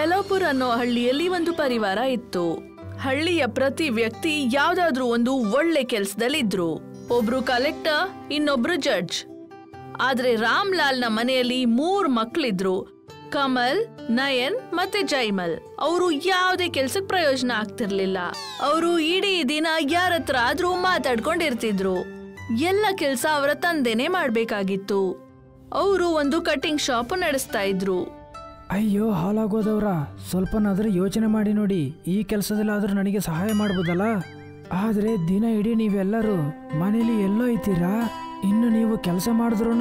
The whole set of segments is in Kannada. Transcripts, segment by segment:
ಲೈಲಾಪುರ್ ಅನ್ನೋ ಹಳ್ಳಿಯಲ್ಲಿ ಒಂದು ಪರಿವಾರ ಇತ್ತು. ಹಳ್ಳಿಯ ಪ್ರತಿ ವ್ಯಕ್ತಿ ಯಾವ್ದಾದ್ರೂ ಒಂದು ಒಳ್ಳೆ ಕೆಲ್ಸದಲ್ಲಿದ್ರು. ಒಬ್ರು ಕಲೆಕ್ಟರ್, ಇನ್ನೊಬ್ರು ಜಡ್ಜ್. ಆದ್ರೆ ರಾಮ್ಲಾಲ್ನ ಮನೆಯಲ್ಲಿ ಮೂರ್ ಮಕ್ಳಿದ್ರು. ಕಮಲ್, ನಯನ್ ಮತ್ತೆ ಜೈಮಲ್. ಅವರು ಯಾವುದೇ ಕೆಲ್ಸಕ್ ಪ್ರಯೋಜನ ಆಗ್ತಿರ್ಲಿಲ್ಲ. ಅವರು ಇಡೀ ದಿನ ಯಾರ ಹತ್ರ ಆದ್ರೂ ಮಾತಾಡ್ಕೊಂಡಿರ್ತಿದ್ರು. ಎಲ್ಲ ಕೆಲ್ಸ ಅವರ ತಂದೆನೆ ಮಾಡ್ಬೇಕಾಗಿತ್ತು. ಅವರು ಒಂದು ಕಟಿಂಗ್ ಶಾಪ್ ನಡೆಸ್ತಾ ಇದ್ರು. ಅಯ್ಯೋ ಹಾಲಾಗೋದವ್ರ ಸ್ವಲ್ಪನಾದ್ರೂ ಯೋಚನೆ ಮಾಡಿ ನೋಡಿ. ಈ ಕೆಲಸದಲ್ಲಾದರೂ ನನಗೆ ಸಹಾಯ ಮಾಡ್ಬೋದಲ್ಲ? ಆದರೆ ದಿನ ಇಡೀ ನೀವೆಲ್ಲರೂ ಮನೇಲಿ ಎಲ್ಲೋ ಇದ್ದೀರಾ? ಇನ್ನು ನೀವು ಕೆಲಸ ಮಾಡಿದ್ರು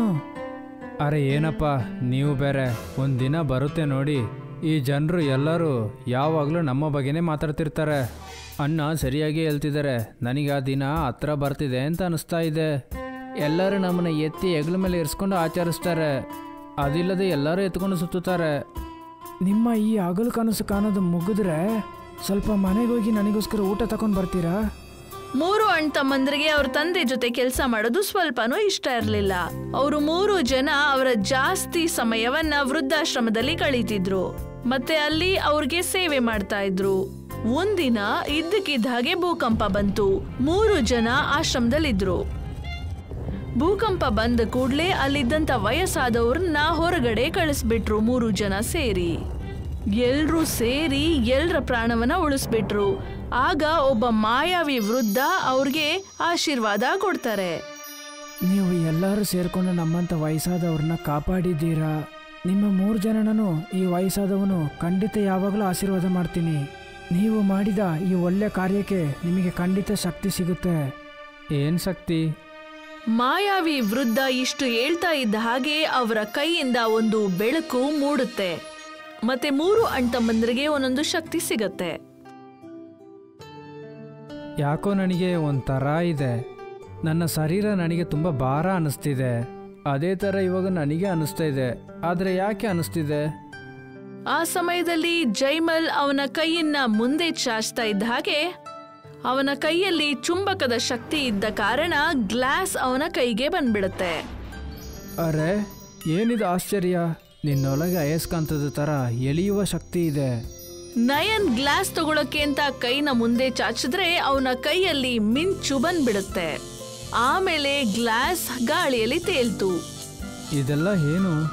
ಅರೆ ಏನಪ್ಪ, ನೀವು ಬೇರೆ. ಒಂದಿನ ದಿನ ಬರುತ್ತೆ ನೋಡಿ. ಈ ಜನರು ಎಲ್ಲರೂ ಯಾವಾಗಲೂ ನಮ್ಮ ಬಗ್ಗೆನೇ ಮಾತಾಡ್ತಿರ್ತಾರೆ. ಅಣ್ಣ ಸರಿಯಾಗಿ ಹೇಳ್ತಿದ್ದಾರೆ. ನನಗೆ ಆ ದಿನ ಹತ್ರ ಬರ್ತಿದೆ ಅಂತ ಅನಿಸ್ತಾ ಇದೆ. ಎಲ್ಲರೂ ನಮ್ಮನ್ನ ಎತ್ತಿ ಹೆಗ್ಲ ಮೇಲೆ ಇರಿಸ್ಕೊಂಡು ಆಚರಿಸ್ತಾರೆ. ಅದಿಲ್ಲದೆ ಎಲ್ಲರೂ ಎತ್ಕೊಂಡು ಸುತ್ತುತ್ತಾರೆ. ನಿಮ್ಮ ಈ ಹಗಲು ಕನಸು ಕಾಣೋದು ಮುಗಿದ್ರೆ ಸ್ವಲ್ಪ ಮನೆಗೆ ಹೋಗಿ ನನಗೋಸ್ಕರ ಊಟ ತಕೊಂಡ್ ಬರ್ತೀರಾ? ಮೂರು ಅಣ್ಣ ತಮ್ಮಂದ್ರಿಗೆ ಅವ್ರ ತಂದೆ ಜೊತೆ ಕೆಲಸ ಮಾಡೋದು ಸ್ವಲ್ಪನೂ ಇಷ್ಟ ಇರಲಿಲ್ಲ. ಅವರು ಮೂರು ಜನ ಅವರ ಜಾಸ್ತಿ ಸಮಯವನ್ನ ವೃದ್ಧಾಶ್ರಮದಲ್ಲಿ ಕಳೀತಿದ್ರು. ಮತ್ತೆ ಅಲ್ಲಿ ಅವ್ರಿಗೆ ಸೇವೆ ಮಾಡ್ತಾ ಇದ್ರು. ಒಂದಿನ ಇದ್ದಕ್ಕಿದ್ದ ಹಾಗೆ ಭೂಕಂಪ ಬಂತು. ಮೂರು ಜನ ಆಶ್ರಮದಲ್ಲಿದ್ರು. ಭೂಕಂಪ ಬಂದ ಕೂಡಲೇ ಅಲ್ಲಿದ್ದಂಥ ವಯಸ್ಸಾದವ್ರನ್ನ ಹೊರಗಡೆ ಕಳಿಸ್ಬಿಟ್ರು ಮೂರು ಜನ ಸೇರಿ. ಎಲ್ರೂ ಸೇರಿ ಎಲ್ರ ಪ್ರಾಣವನ್ನ ಉಳಿಸ್ಬಿಟ್ರು. ಆಗ ಒಬ್ಬ ಮಾಯಾವಿ ವೃದ್ಧ ಅವ್ರಿಗೆ ಆಶೀರ್ವಾದ ಕೊಡ್ತಾರೆ. ನೀವು ಎಲ್ಲರೂ ಸೇರ್ಕೊಂಡು ನಮ್ಮಂತ ವಯಸ್ಸಾದವ್ರನ್ನ ಕಾಪಾಡಿದ್ದೀರಾ? ನಿಮ್ಮ ಮೂರು ಜನನೂ ಈ ವಯಸ್ಸಾದವನು ಖಂಡಿತ ಯಾವಾಗಲೂ ಆಶೀರ್ವಾದ ಮಾಡ್ತೀನಿ. ನೀವು ಮಾಡಿದ ಈ ಒಳ್ಳೆ ಕಾರ್ಯಕ್ಕೆ ನಿಮಗೆ ಖಂಡಿತ ಶಕ್ತಿ ಸಿಗುತ್ತೆ. ಏನು ಶಕ್ತಿ? ಮಾಯಾವಿ ವೃದ್ಧ ಇಷ್ಟು ಹೇಳ್ತಾ ಇದ್ದ ಹಾಗೆ ಅವರ ಕೈಯಿಂದ ಒಂದು ಬೆಳಕು ಮೂಡುತ್ತೆ. ಮತ್ತೆ ಮೂರು ಅಣ್ತಮ್ಮಂದ್ರಿಗೆ ಒಂದೊಂದು ಶಕ್ತಿ ಸಿಗತ್ತೆ. ಯಾಕೋ ನನಗೆ ಒಂಥರ ಇದೆ. ನನ್ನ ಶರೀರ ನನಗೆ ತುಂಬ ಭಾರ ಅನಿಸ್ತಿದೆ. ಅದೇ ಥರ ಇವಾಗ ನನಗೆ ಅನಿಸ್ತಾ ಇದೆ. ಆದರೆ ಯಾಕೆ ಅನಿಸ್ತಿದೆ? ಆ ಸಮಯದಲ್ಲಿ ಜೈಮಲ್ ಅವನ ಕೈಯನ್ನ ಮುಂದೆ ಚಾಚ್ತಾ ಇದ್ದ ಹಾಗೆ ಅವನ ಕೈಯಲ್ಲಿ ಚುಂಬಕದ ಶಕ್ತಿ ಇದ್ದ ಕಾರಣ ಗ್ಲಾಸ್ ಅವನ ಕೈಗೆ ಬಂದ್ಬಿಡುತ್ತೆ. ಅರೆ ಏನಿದು ಆಶ್ಚರ್ಯ? ನಿನ್ನೊಳಗೆ ಅಯಸ್ಕಾಂತದ ತರ ಎಳೆಯುವ ಶಕ್ತಿ ಇದೆ. ನಯನ್ ಗ್ಲಾಸ್ ತಗೊಳಕ್ಕೆ ಅಂತ ಕೈನ ಮುಂದೆ ಚಾಚಿದ್ರೆ ಅವನ ಕೈಯಲ್ಲಿ ಮಿಂಚು ಬಂದ್ಬಿಡುತ್ತೆ. ಆಮೇಲೆ ಗ್ಲಾಸ್ ಗಾಳಿಯಲ್ಲಿ ತೇಲ್ತು. ಇದೆಲ್ಲ ಏನು?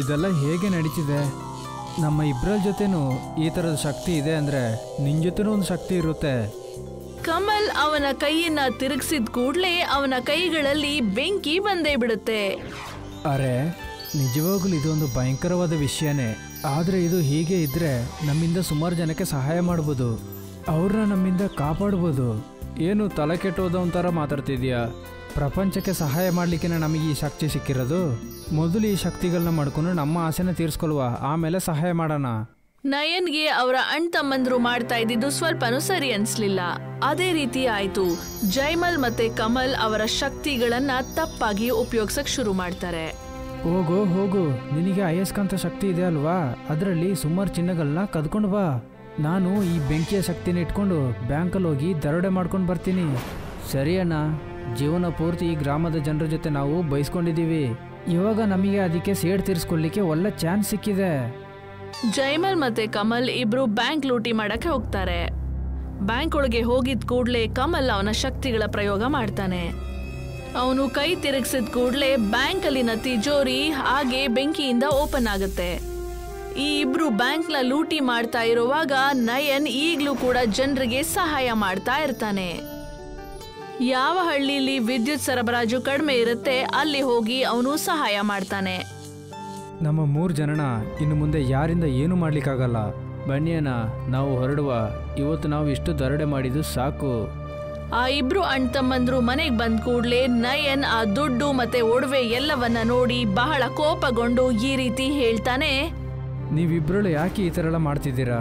ಇದೆಲ್ಲ ಹೇಗೆ ನಡೀತಿದೆ? ನಮ್ಮ ಇಬ್ಬರ ಜೊತೆನೂ ಈ ತರದ ಶಕ್ತಿ ಇದೆ ಅಂದರೆ ನಿನ್ನ ಜೊತೆನೂ ಒಂದು ಶಕ್ತಿ ಇರುತ್ತೆ. ಕಮಲ್ ಅವನ ಕೈಯನ್ನ ತಿರುಗಿಸಿದ ಕೂಡಲೇ ಅವನ ಕೈಗಳಲ್ಲಿ ಬೆಂಕಿ ಬಂದೇ ಬಿಡುತ್ತೆ. ಅರೆ, ನಿಜವಾಗ್ಲೂ ಇದೊಂದು ಭಯಂಕರವಾದ ವಿಷಯನೇ. ಆದರೆ ಇದು ಹೀಗೆ ಇದ್ರೆ ನಮ್ಮಿಂದ ಸುಮಾರು ಜನಕ್ಕೆ ಸಹಾಯ ಮಾಡ್ಬೋದು. ಅವ್ರನ್ನ ನಮ್ಮಿಂದ ಕಾಪಾಡ್ಬೋದು. ಏನು ತಲೆ ಕೆಟ್ಟೋದ ಒಂಥರ ಮಾತಾಡ್ತಿದ್ಯಾ? ಪ್ರಪಂಚಕ್ಕೆ ಸಹಾಯ ಮಾಡ್ಲಿಕ್ಕೆ ನಮಗೆ ಈ ಶಕ್ತಿ ಸಿಕ್ಕಿರೋದು? ಮೊದಲು ಈ ಶಕ್ತಿಗಳನ್ನ ಮಾಡ್ಕೊಂಡು ನಮ್ಮ ಆಸೆನ ತೀರ್ಸ್ಕೊಳ್ವಾ, ಆಮೇಲೆ ಸಹಾಯ ಮಾಡೋಣ. ನಯನ್ಗೆ ಅವರ ಅಣ್ಣ ತಮ್ಮಂದ್ರು ಮಾಡ್ತಾ ಇದ್ದಿದ್ದು ಸ್ವಲ್ಪನೂ ಸರಿ ಅನ್ಸ್ಲಿಲ್ಲ. ಅದೇ ರೀತಿ ಆಯ್ತು. ಜೈಮಲ್ ಮತ್ತೆ ಕಮಲ್ ಅವರ ಶಕ್ತಿಗಳನ್ನ ತಪ್ಪಾಗಿ ಉಪಯೋಗಿಸಕ್ ಶುರು ಮಾಡ್ತಾರೆ. ಹೋಗು ಹೋಗು. ನಿನಗೆ ಅಯಸ್ಕಾಂತ ಶಕ್ತಿ ಇದೆ ಅಲ್ವಾ? ಅದರಲ್ಲಿ ಸುಮಾರು ಚಿನ್ನಗಳನ್ನ ಕದ್ಕೊಂಡು ಬಾ. ನಾನು ಈ ಬೆಂಕಿಯ ಶಕ್ತಿನ ಇಟ್ಕೊಂಡು ಬ್ಯಾಂಕಲ್ಲಿ ಹೋಗಿ ದರೋಡೆ ಮಾಡ್ಕೊಂಡು ಬರ್ತೀನಿ. ಸರಿ ಅಣ್ಣ. ಜೀವನ ಪೂರ್ತಿ ಈ ಗ್ರಾಮದ ಜನರ ಜೊತೆ ನಾವು ಬಯಸ್ಕೊಂಡಿದ್ದೀವಿ ಇವಾಗ ನಮಗೆ ಅದಕ್ಕೆ ಸೇಡ್ ತೀರಿಸ್ಕೊಳ್ಳಿಕ್ಕೆ ಒಳ್ಳೆ ಚಾನ್ಸ್ ಸಿಕ್ಕಿದೆ. ಜೈಮಲ್ ಮತ್ತೆ ಕಮಲ್ ಇಬ್ರು ಬ್ಯಾಂಕ್ ಲೂಟಿ ಮಾಡಕ್ಕೆ ಹೋಗ್ತಾರೆ. ಬ್ಯಾಂಕ್ ಒಳಗೆ ಹೋಗಿದ್ ಕೂಡ್ಲೆ ಕಮಲ್ ಅವನ ಶಕ್ತಿಗಳ ಪ್ರಯೋಗ ಮಾಡ್ತಾನೆ. ಅವನು ಕೈ ತಿರುಗಿಸಿದ ಕೂಡ್ಲೆ ಬ್ಯಾಂಕ್ ಅಲ್ಲಿನ ತಿಜೋರಿ ಹಾಗೆ ಬೆಂಕಿಯಿಂದ ಓಪನ್ ಆಗುತ್ತೆ. ಈ ಇಬ್ರು ಬ್ಯಾಂಕ್ನ ಲೂಟಿ ಮಾಡ್ತಾ ಇರುವಾಗ ನಯನ್ ಈಗ್ಲೂ ಕೂಡ ಜನರಿಗೆ ಸಹಾಯ ಮಾಡ್ತಾ ಇರ್ತಾನೆ. ಯಾವ ಹಳ್ಳಿಲಿ ವಿದ್ಯುತ್ ಸರಬರಾಜು ಕಡಿಮೆ ಇರುತ್ತೆ ಅಲ್ಲಿ ಹೋಗಿ ಅವನು ಸಹಾಯ ಮಾಡ್ತಾನೆ. ನಮ್ಮ ಮೂರು ಜನನ ಇನ್ನು ಮುಂದೆ ಯಾರಿಂದ ಏನು ಮಾಡ್ಲಿಕ್ಕಾಗಲ್ಲ. ಬನ್ನಿಯನ ನಾವು ಹೊರಡುವ. ಇವತ್ತು ನಾವು ಇಷ್ಟು ದರಡೆ ಮಾಡಿದ್ದು ಸಾಕು. ಆ ಇಬ್ರು ಅಣ್ಣ ತಮ್ಮಂದ್ರು ಮನೆಗೆ ಬಂದ ಕೂಡಲೇ ನಯನ್ ಆ ದುಡ್ಡು ಮತ್ತೆ ಒಡವೆ ಎಲ್ಲವನ್ನ ನೋಡಿ ಬಹಳ ಕೋಪಗೊಂಡು ಈ ರೀತಿ ಹೇಳ್ತಾನೆ. ನೀವಿಬ್ರು ಯಾಕೆ ಈ ಥರ ಎಲ್ಲ ಮಾಡ್ತಿದ್ದೀರಾ?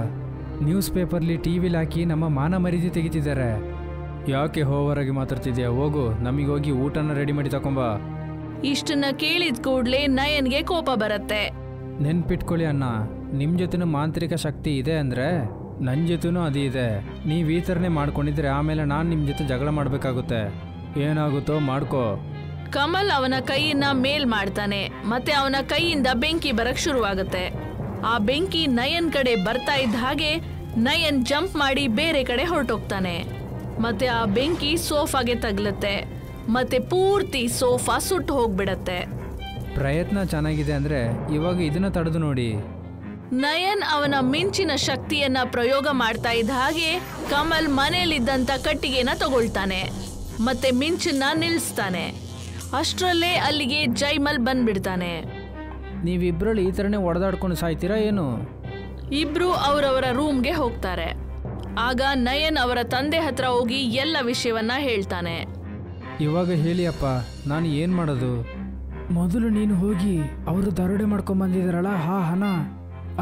ನ್ಯೂಸ್ ಪೇಪರ್ಲಿ ಟಿ ವಿಲಿ ಹಾಕಿ ನಮ್ಮ ಮಾನ ಮರ್ಯಾದೆ ತೆಗಿತಿದ್ದಾರೆ. ಯಾಕೆ ಹೋವರಾಗಿ ಮಾತಾಡ್ತಿದ್ಯಾ ಹೋಗು ನಮಗೋಗಿ ಹೋಗಿ ಊಟನ ರೆಡಿ ಮಾಡಿ ತಕೊಂಬಾ. ಇಷ್ಟನ್ನ ಕೇಳಿದ ಕೂಡಲೇ ನಯನ್ಗೆ ಕೋಪ ಬರುತ್ತೆ. ನೆನ್ಪಿಟ್ಕೊಳ್ಳಿ ಅಣ್ಣ ನಿಮ್ಮ ಜೊತೆನೂ ಮಾಂತ್ರಿಕ ಶಕ್ತಿ ಇದೆ ಅಂದರೆ ನನ್ನ ಜೊತೆನೂ ಅದು ಇದೆ. ನೀವು ಈ ಥರನೇ ಮಾಡ್ಕೊಂಡಿದ್ರೆ ಆಮೇಲೆ ನಾನು ನಿಮ್ಮ ಜೊತೆ ಜಗಳ ಮಾಡಬೇಕಾಗುತ್ತೆ. ಏನಾಗುತ್ತೋ ಮಾಡ್ಕೋ. ಕಮಲ್ ಅವನ ಕೈಯನ್ನ ಮೇಲ್ ಮಾಡ್ತಾನೆ ಮತ್ತೆ ಅವನ ಕೈಯಿಂದ ಬೆಂಕಿ ಬರಕ್ ಶುರುವಾಗುತ್ತೆ. ಆ ಬೆಂಕಿ ನಯನ್ ಕಡೆ ಬರ್ತಾ ಇದ್ದ ಹಾಗೆ ನಯನ್ ಜಂಪ್ ಮಾಡಿ ಬೇರೆ ಕಡೆ ಹೊರಟೋಗ್ತಾನೆ. ಮತ್ತೆ ಆ ಬೆಂಕಿ ಸೋಫಾಗೆ ತಗ್ಲತ್ತೆ. ಮತ್ತೆ ಪೂರ್ತಿ ಸೋಫಾ ಸುಟ್ಟು ಹೋಗ್ಬಿಡತ್ತೆ. ಪ್ರಯತ್ನ ಚೆನ್ನಾಗಿದೆ ಅಂದ್ರೆ ಇವಾಗ ಇದನ್ನ ತಡೆದು ನೋಡಿ. ನಯನ್ ಅವನ ಮಿಂಚಿನ ಶಕ್ತಿಯನ್ನ ಪ್ರಯೋಗ ಮಾಡ್ತಾ ಇದ್ದ ಹಾಗೆ ಕಮಲ್ ಮನೆಯಲ್ಲಿದ್ದಂತ ಕಟ್ಟಿಗೆನ ತಗೊಳ್ತಾನೆ. ಮತ್ತೆ ಮಿಂಚನ್ನ ನಿಲ್ಲಿಸ್ತಾನೆ ಅಷ್ಟರಲ್ಲೇ ಅಲ್ಲಿಗೆ ಜೈಮಲ್ ಬಂದ್ಬಿಡ್ತಾನೆ. ನೀವಿಬ್ರಲ್ಲಿ ಈ ಥರನೇ ಒಡೆದಾಡ್ಕೊಂಡು ಸಾಯ್ತೀರಾ ಏನು? ಇಬ್ರು ಅವರವರ ರೂಮ್ಗೆ ಹೋಗ್ತಾರೆ. ಆಗ ನಯನ್ ಅವರ ತಂದೆ ಹತ್ರ ಹೋಗಿ ಎಲ್ಲ ವಿಷಯವನ್ನ ಹೇಳ್ತಾನೆ. ಇವಾಗ ಹೇಳಿ ಅಪ್ಪ ನಾನು ಏನು ಮಾಡೋದು? ಮೊದಲು ನೀನು ಹೋಗಿ ಅವರು ದರೋಡೆ ಮಾಡ್ಕೊಂಬಂದಿದ್ದಾರಲ್ಲ ಆ ಹಣ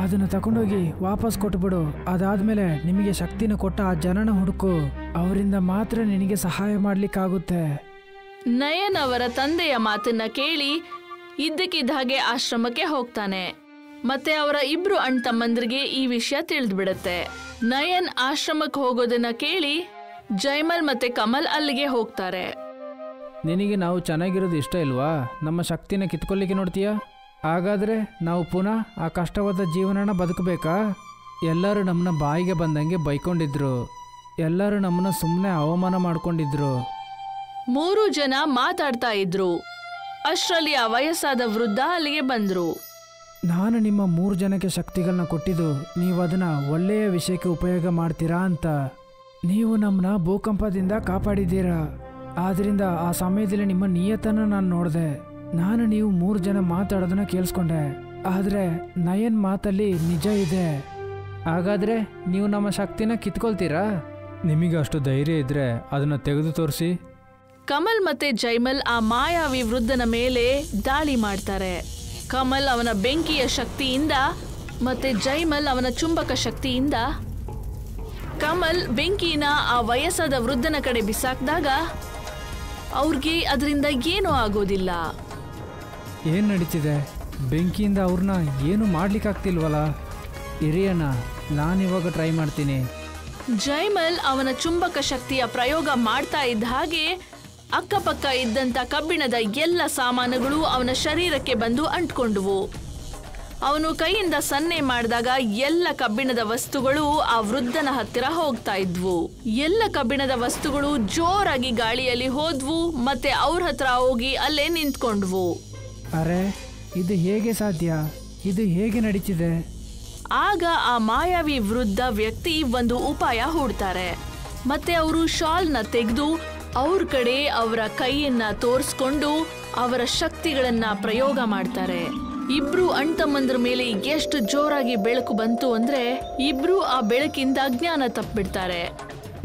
ಅದನ್ನು ತಗೊಂಡೋಗಿ ವಾಪಸ್ ಕೊಟ್ಬಿಡು. ಅದಾದಮೇಲೆ ನಿಮಗೆ ಶಕ್ತಿನ ಕೊಟ್ಟ ಆ ಜನನ ಹುಡುಕು. ಅವರಿಂದ ಮಾತ್ರ ನಿನಗೆ ಸಹಾಯ ಮಾಡ್ಲಿಕ್ಕಾಗುತ್ತೆ. ನಯನ್ ಅವರ ತಂದೆಯ ಮಾತನ್ನ ಕೇಳಿ ಇದ್ದಕ್ಕಿದ್ದ ಹಾಗೆ ಆಶ್ರಮಕ್ಕೆ ಹೋಗ್ತಾನೆ. ಮತ್ತೆ ಅವರ ಇಬ್ರು ಅಣ್ಣ ತಮ್ಮಂದ್ರಿಗೆ ಈ ವಿಷಯ ತಿಳಿದ್ಬಿಡತ್ತೆ. ನಯನ್ ಆಶ್ರಮಕ್ಕೆ ಹೋಗೋದನ್ನ ಕೇಳಿ ಜೈಮಲ್ ಮತ್ತೆ ಕಮಲ್ ಅಲ್ಲಿಗೆ ಹೋಗ್ತಾರೆ. ನಿನಗೆ ನಾವು ಚೆನ್ನಾಗಿರೋದು ಇಷ್ಟ ಇಲ್ವಾ? ನಮ್ಮ ಶಕ್ತಿನ ಕಿತ್ಕೊಳ್ಳಿಕ್ಕೆ ನೋಡ್ತೀಯಾ? ಹಾಗಾದರೆ ನಾವು ಪುನಃ ಆ ಕಷ್ಟವಾದ ಜೀವನನ ಬದುಕಬೇಕಾ? ಎಲ್ಲರೂ ನಮ್ಮನ್ನ ಬಾಯಿಗೆ ಬಂದಂಗೆ ಬೈಕೊಂಡಿದ್ರು. ಎಲ್ಲರೂ ನಮ್ಮನ್ನ ಸುಮ್ಮನೆ ಅವಮಾನ ಮಾಡ್ಕೊಂಡಿದ್ರು. ಮೂರು ಜನ ಮಾತಾಡ್ತಾ ಇದ್ರು. ಅಷ್ಟರಲ್ಲಿ ಆ ವಯಸ್ಸಾದ ವೃದ್ಧ ಅಲ್ಲಿಗೆ ಬಂದ್ರು. ನಾನು ನಿಮ್ಮ ಮೂರು ಜನಕ್ಕೆ ಶಕ್ತಿಗಳನ್ನ ಕೊಟ್ಟಿದ್ದು ನೀವು ಅದನ್ನ ಒಳ್ಳೆಯ ವಿಷಯಕ್ಕೆ ಉಪಯೋಗ ಮಾಡ್ತೀರಾ ಅಂತ. ನೀವು ನಮ್ಮನ್ನ ಭೂಕಂಪದಿಂದ ಕಾಪಾಡಿದ್ದೀರಾ. ಆದ್ರಿಂದ ಆ ಸಮಯದಲ್ಲಿ ನಿಮ್ಮ ನಿಯತನ ನಾನು ನೋಡಿದೆ. ನಾನು ನೀವು ಮೂರು ಜನ ಮಾತಾಡೋದನ್ನ ಕೇಳಿಸ್ಕೊಂಡೆ. ಆದ್ರೆ ನಯನ್ ಮಾತಲ್ಲಿ ನಿಜ ಇದೆ. ಹಾಗಾದರೆ ನೀವು ನಮ್ಮ ಶಕ್ತಿನ ಕಿತ್ಕೊಳ್ತೀರಾ? ನಿಮಗೆ ಅಷ್ಟು ಧೈರ್ಯ ಇದ್ದರೆ ಅದನ್ನು ತೆಗೆದು ತೋರಿಸಿ. ಕಮಲ್ ಮತ್ತೆ ಜೈಮಲ್ ಆ ಮಾಯಾವಿ ವೃದ್ಧನ ಮೇಲೆ ದಾಳಿ ಮಾಡ್ತಾರೆ. ಕಮಲ್ ಅವನ ಬೆಂಕಿಯ ಶಕ್ತಿಯಿಂದ ಮತ್ತೆ ಜೈಮಲ್ ಅವನ ಚುಂಬಕ ಶಕ್ತಿಯಿಂದ ಕಮಲ್ ಬೆಂಕಿನ ಆ ವಯಸ್ಸಾದ ವೃದ್ಧನ ಕಡೆ ಬಿಸಾಕ್ದಾಗ ಅವ್ರಿಗೆ ಅದರಿಂದ ಏನೂ ಆಗೋದಿಲ್ಲ. ಏನು ನಡೀತಿದೆ? ಬೆಂಕಿಯಿಂದ ಅವ್ರನ್ನ ಏನು ಮಾಡ್ಲಿಕ್ಕಾಗ್ತಿಲ್ವಲ್ಲ ನಾನು ನಾನಿವಾಗ ಟ್ರೈ ಮಾಡ್ತೀನಿ. ಜೈಮಲ್ ಅವನ ಚುಂಬಕ ಶಕ್ತಿಯ ಪ್ರಯೋಗ ಮಾಡ್ತಾ ಇದ್ದ ಹಾಗೆ ಅಕ್ಕಪಕ್ಕ ಇದ್ದಂತ ಕಬ್ಬಿಣದ ಎಲ್ಲ ಸಾಮಾನುಗಳು ಅವನ ಶರೀರಕ್ಕೆ ಬಂದು ಅಂಟ್ಕೊಂಡ್ವು. ಅವನು ಕೈಯಿಂದ ಸನ್ನೆ ಮಾಡಿದಾಗ ಎಲ್ಲ ಕಬ್ಬಿಣದ ವಸ್ತುಗಳು ಆ ವೃದ್ಧನ ಹತ್ತಿರ ಹೋಗ್ತಾ ಇದ್ವು. ಎಲ್ಲ ಕಬ್ಬಿಣದ ವಸ್ತುಗಳು ಜೋರಾಗಿ ಗಾಳಿಯಲ್ಲಿ ಹೋದ್ವು ಮತ್ತೆ ಅವ್ರ ಹತ್ರ ಹೋಗಿ ಅಲ್ಲೇ ನಿಂತ್ಕೊಂಡ್ವು. ಅರೆ ಇದು ಹೇಗೆ ಸಾಧ್ಯ? ಇದು ಹೇಗೆ ನಡೀತಿದೆ? ಆಗ ಆ ಮಾಯಾವಿ ವೃದ್ಧ ವ್ಯಕ್ತಿ ಒಂದು ಉಪಾಯ ಹೂಡ್ತಾರೆ. ಮತ್ತೆ ಅವರು ಶಾಲ್ನ ತೆಗೆದು ಅವ್ರ ಕಡೆ ಅವರ ಕೈಯನ್ನ ತೋರಿಸ್ಕೊಂಡು ಅವರ ಶಕ್ತಿಗಳನ್ನ ಪ್ರಯೋಗ ಮಾಡ್ತಾರೆ. ಇಬ್ರು ಅಣ್ತಮ್ಮಂದ್ರ ಮೇಲೆ ಎಷ್ಟು ಜೋರಾಗಿ ಬೆಳಕು ಬಂತು ಅಂದ್ರೆ ಇಬ್ರು ಆ ಬೆಳಕಿಂದ ಅಜ್ಞಾನ ತಪ್ಪಿಬಿಡ್ತಾರೆ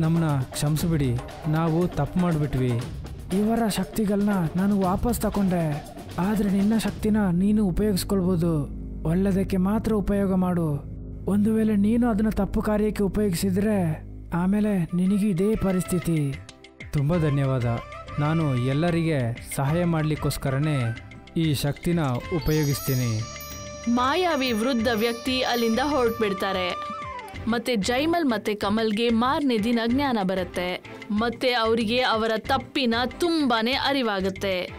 ನಮ್ಮನ್ನ ಕ್ಷಮಿಸ್ಬಿಡಿ ನಾವು ತಪ್ಪು ಮಾಡಿಬಿಟ್ವಿ. ಇವರ ಶಕ್ತಿಗಳನ್ನ ನಾನು ವಾಪಸ್ ತಕೊಂಡೆ. ಆದ್ರೆ ನಿನ್ನ ಶಕ್ತಿನ ನೀನು ಉಪಯೋಗಿಸ್ಕೊಳ್ಬೋದು. ಒಳ್ಳೆದಕ್ಕೆ ಮಾತ್ರ ಉಪಯೋಗ ಮಾಡು. ಒಂದು ವೇಳೆ ನೀನು ಅದನ್ನ ತಪ್ಪು ಕಾರ್ಯಕ್ಕೆ ಉಪಯೋಗಿಸಿದ್ರೆ ಆಮೇಲೆ ನಿನಗೂ ಇದೇ ಪರಿಸ್ಥಿತಿ. ತುಂಬ ಧನ್ಯವಾದ. ನಾನು ಎಲ್ಲರಿಗೆ ಸಹಾಯ ಮಾಡಲಿಕ್ಕೋಸ್ಕರನೇ ಈ ಶಕ್ತಿನ ಉಪಯೋಗಿಸ್ತೀನಿ. ಮಾಯಾವಿ ವೃದ್ಧ ವ್ಯಕ್ತಿ ಅಲ್ಲಿಂದ ಹೊರಟ್ಬಿಡ್ತಾರೆ. ಮತ್ತೆ ಜೈಮಲ್ ಮತ್ತೆ ಕಮಲ್ಗೆ ಮಾರನೇ ದಿನ ಜ್ಞಾನ ಬರುತ್ತೆ. ಮತ್ತೆ ಅವರಿಗೆ ಅವರ ತಪ್ಪಿನ ತುಂಬಾನೇ ಅರಿವಾಗುತ್ತೆ.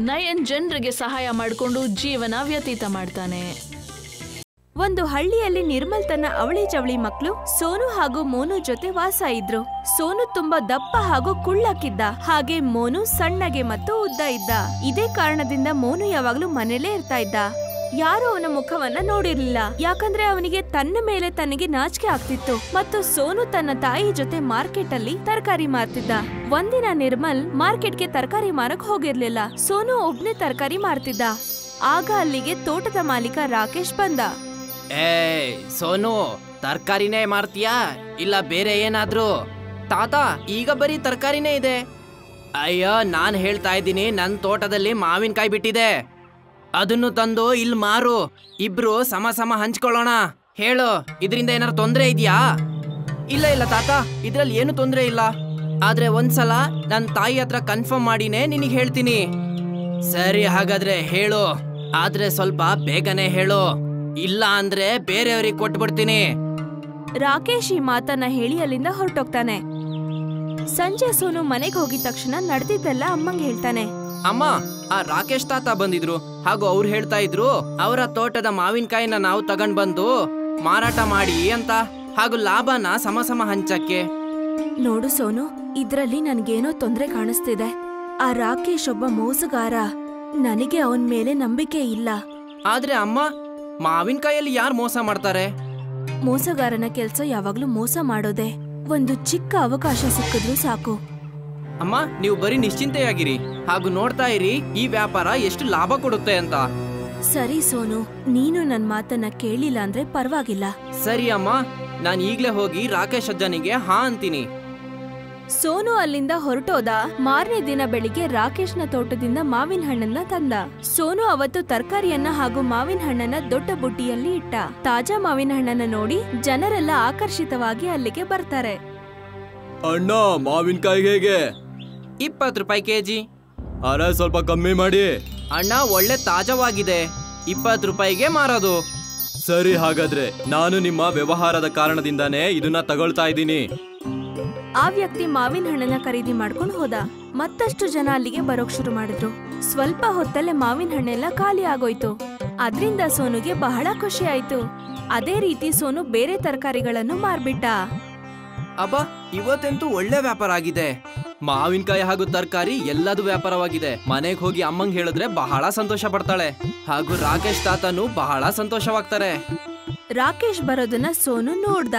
ನಯನ್ ಜನರಿಗೆ ಸಹಾಯ ಮಾಡಿಕೊಂಡು ಜೀವನ ವ್ಯತೀತ ಮಾಡ್ತಾನೆ. ಒಂದು ಹಳ್ಳಿಯಲ್ಲಿ ನಿರ್ಮಲ್ ತನ್ನ ಅವಳಿ ಜವಳಿ ಮಕ್ಕಳು ಸೋನು ಹಾಗೂ ಮೋನು ಜೊತೆ ವಾಸ ಇದ್ರು. ಸೋನು ತುಂಬಾ ದಪ್ಪ ಹಾಗೂ ಕುಳ್ಳಕ್ಕಿದ್ದ. ಹಾಗೆ ಮೋನು ಸಣ್ಣಗೆ ಮತ್ತು ಉದ್ದ ಇದ್ದ. ಇದೇ ಕಾರಣದಿಂದ ಮೋನು ಯಾವಾಗ್ಲೂ ಮನೇಲೇ ಇರ್ತಾ ಇದ್ದ. ಯಾರು ಅವನ ಮುಖವನ್ನ ನೋಡಿರ್ಲಿಲ್ಲ. ಯಾಕಂದ್ರೆ ಅವನಿಗೆ ತನ್ನ ಮೇಲೆ ತನಗೆ ನಾಚಿಕೆ ಆಗ್ತಿತ್ತು. ಮತ್ತು ಸೋನು ತನ್ನ ತಾಯಿ ಜೊತೆ ಮಾರ್ಕೆಟ್ ಅಲ್ಲಿ ತರಕಾರಿ ಮಾರ್ತಿದ್ದ. ಒಂದಿನ ನಿರ್ಮಲ್ ಮಾರ್ಕೆಟ್ಗೆ ತರಕಾರಿ ಮಾರಕ್ ಹೋಗಿರ್ಲಿಲ್ಲ. ಸೋನು ಒಬ್ನೇ ತರಕಾರಿ ಮಾರ್ತಿದ್ದ. ಆಗ ಅಲ್ಲಿಗೆ ತೋಟದ ಮಾಲೀಕ ರಾಕೇಶ್ ಬಂದ. ಏಯ್, ಸೋನು, ತರಕಾರಿನೇ ಮಾರ್ತೀಯಾ? ಇಲ್ಲ ಬೇರೆ ಏನಾದರೂ? ತಾತ, ಈಗ ಬರೀ ತರಕಾರಿನೇ ಇದೆ. ಅಯ್ಯೋ, ನಾನು ಹೇಳ್ತಾ ಇದ್ದೀನಿ ನನ್ನ ತೋಟದಲ್ಲಿ ಮಾವಿನಕಾಯಿ ಬಿಟ್ಟಿದೆ. ಅದನ್ನು ತಂದು ಇಲ್ಲಿ ಮಾರು. ಇಬ್ರು ಸಮ ಸಮ ಹಂಚ್ಕೊಳ್ಳೋಣ. ಹೇಳು, ಇದರಿಂದ ಏನಾರು ತೊಂದರೆ ಇದೆಯಾ? ಇಲ್ಲ ಇಲ್ಲ ತಾತ, ಇದ್ರಲ್ಲಿ ಏನು ತೊಂದರೆ ಇಲ್ಲ. ಆದ್ರೆ ಒಂದ್ಸಲ ನನ್ನ ತಾಯಿ ಹತ್ರ ಕನ್ಫರ್ಮ್ ಮಾಡಿನೇ ನಿನಗೆ ಹೇಳ್ತೀನಿ. ಸರಿ, ಹಾಗಾದ್ರೆ ಹೇಳು. ಆದ್ರೆ ಸ್ವಲ್ಪ ಬೇಗನೆ ಹೇಳು. ಇಲ್ಲ ಅಂದ್ರೆ ಬೇರೆಯವ್ರಿಗೆ ಕೊಟ್ಬಿಡ್ತೀನಿ ರಾಕೇಶ್ ಈ ಮಾತನ್ನ ಹೇಳಿ ಅಲ್ಲಿಂದ ಹೊರಟೋಗ್ತಾನೆ. ಸಂಜೆ ಸೋನು ಮನೆಗೆ ಹೋಗಿದ ತಕ್ಷಣ ನಡೆದಿದ್ದೆಲ್ಲ ಅಮ್ಮಂಗೆ ಹೇಳ್ತಾನೆ. ಅಮ್ಮ ಆ ರಾಕೇಶ್ ತಾತ ಬಂದಿದ್ರು. ಹಾಗೂ ಅವ್ರು ಹೇಳ್ತಾ ಇದ್ರು ಅವರ ತೋಟದ ಮಾವಿನಕಾಯಿನ ನಾವು ತಗೊಂಡ್ ಬಂದು ಮಾರಾಟ ಮಾಡಿ ಅಂತ ಹಾಗೂ ಲಾಭನ ಸಮ ಸಮ ಹಂಚಕ್ಕೆ. ನೋಡು ಸೋನು ಇದ್ರಲ್ಲಿ ನನ್ಗೇನೋ ತೊಂದ್ರೆ ಕಾಣಿಸ್ತಿದೆ. ಆ ರಾಕೇಶ್ ಒಬ್ಬ ಮೋಸಗಾರ. ನನಗೆ ಅವನ್ ಮೇಲೆ ನಂಬಿಕೆ ಇಲ್ಲ. ಆದ್ರೆ ಅಮ್ಮ ಮಾವಿನಕಾಯಲ್ಲಿ ಯಾರು ಮೋಸ ಮಾಡ್ತಾರೆ? ಮೋಸಗಾರನ ಕೆಲಸ ಯಾವಾಗ್ಲೂ ಮೋಸ ಮಾಡೋದೆ. ಒಂದು ಚಿಕ್ಕ ಅವಕಾಶ ಸಿಕ್ಕಿದ್ರು ಸಾಕು. ಅಮ್ಮ ನೀವು ಬರೀ ನಿಶ್ಚಿಂತೆಯಾಗಿರಿ. ಹಾಗೂ ನೋಡ್ತಾ ಇರಿ ಈ ವ್ಯಾಪಾರ ಎಷ್ಟು ಲಾಭ ಕೊಡುತ್ತೆ ಅಂತ. ಸರಿ ಸೋನು ನೀನು ನನ್ ಮಾತನ್ನ ಕೇಳಿಲ್ಲ ಅಂದ್ರೆ ಪರವಾಗಿಲ್ಲ. ಸರಿ ಅಮ್ಮ ನಾನು ಈಗ್ಲೇ ಹೋಗಿ ರಾಕೇಶ್ ಅಜ್ಜನಿಗೆ ಹಾ ಅಂತೀನಿ. ಸೋನು ಅಲ್ಲಿಂದ ಹೊರಟೋದ. ಮಾರನೇ ದಿನ ಬೆಳಿಗ್ಗೆ ರಾಕೇಶ್ನ ತೋಟದಿಂದ ಮಾವಿನ ಹಣ್ಣನ್ನ ತಂದ. ಸೋನು ಅವತ್ತು ತರಕಾರಿಯನ್ನ ಹಾಗೂ ಮಾವಿನ ಹಣ್ಣನ್ನ ದೊಡ್ಡ ಬುಟ್ಟಿಯಲ್ಲಿ ಇಟ್ಟ. ತಾಜಾ ಮಾವಿನ ಹಣ್ಣನ್ನ ನೋಡಿ ಜನರೆಲ್ಲ ಆಕರ್ಷಿತವಾಗಿ ಅಲ್ಲಿಗೆ ಬರ್ತಾರೆ. ಅಣ್ಣ ಮಾವಿನಕಾಯಿ ಹೇಗೆ? ಇಪ್ಪತ್ತು ರೂಪಾಯಿ ಕೆಜಿ. ಅರೆ ಸ್ವಲ್ಪ ಕಮ್ಮಿ ಮಾಡಿ. ಅಣ್ಣ ಒಳ್ಳೆ ತಾಜಾವಾಗಿದೆ. ಇಪ್ಪತ್ತು ರೂಪಾಯಿಗೆ ಮಾರೋದು. ಸರಿ ಹಾಗಾದ್ರೆ ನಾನು ನಿಮ್ಮ ವ್ಯವಹಾರದ ಕಾರಣದಿಂದಾನೇ ಇದನ್ನ ತಗೊಳ್ತಾ ಇದ್ದೀನಿ. ಆ ವ್ಯಕ್ತಿ ಮಾವಿನ ಹಣ್ಣನ್ನ ಖರೀದಿ ಮಾಡ್ಕೊಂಡು ಹೋದ. ಮತ್ತಷ್ಟು ಜನ ಅಲ್ಲಿಗೆ ಬರೋಕ್ ಶುರು ಮಾಡಿದ್ರು. ಸ್ವಲ್ಪ ಹೊತ್ತಲ್ಲೇ ಮಾವಿನ ಹಣ್ಣೆಲ್ಲ ಖಾಲಿ ಆಗೋಯ್ತು. ಅದ್ರಿಂದ ಸೋನುಗೆ ಬಹಳ ಖುಷಿ ಆಯ್ತು. ಅದೇ ರೀತಿ ಸೋನು ಬೇರೆ ತರಕಾರಿಗಳನ್ನು ಮಾರ್ಬಿಟ್ಟ. ಅಬ್ಬ ಇವತ್ತೆಂತೂ ಒಳ್ಳೆ ವ್ಯಾಪಾರ ಆಗಿದೆ. ಮಾವಿನಕಾಯಿ ಹಾಗೂ ತರಕಾರಿ ಎಲ್ಲದೂ ವ್ಯಾಪಾರವಾಗಿದೆ. ಮನೆಗೆ ಹೋಗಿ ಅಮ್ಮಂಗ್ ಹೇಳಿದ್ರೆ ಬಹಳ ಸಂತೋಷ ಪಡ್ತಾಳೆ. ಹಾಗೂ ರಾಕೇಶ್ ತಾತನು ಬಹಳ ಸಂತೋಷವಾಗ್ತಾರೆ. ರಾಕೇಶ್ ಬರೋದನ್ನ ಸೋನು ನೋಡ್ದ.